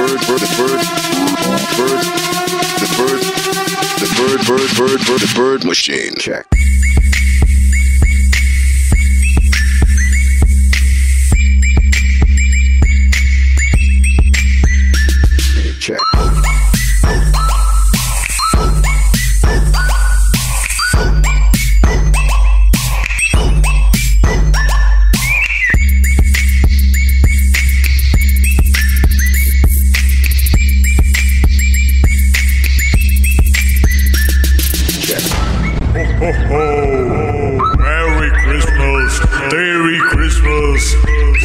bird, bird, the bird, bird, the bird, the bird, bird, bird, bird, the bird machine. Check. ho ho. Merry Christmas, Merry Christmas.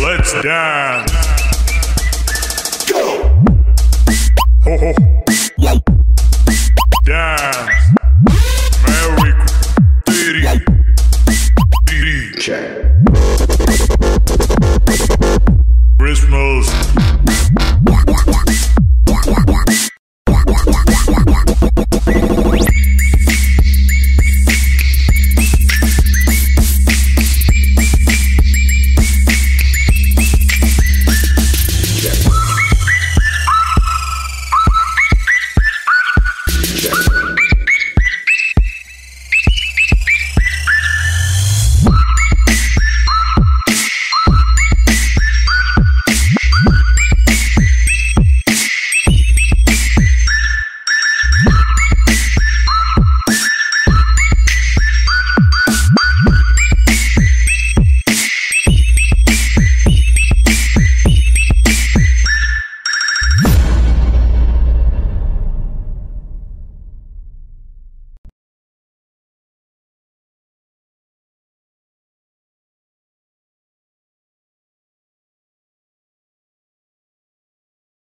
Let's dance. Go. Ho ho. Dance. Merry Christmas! Check.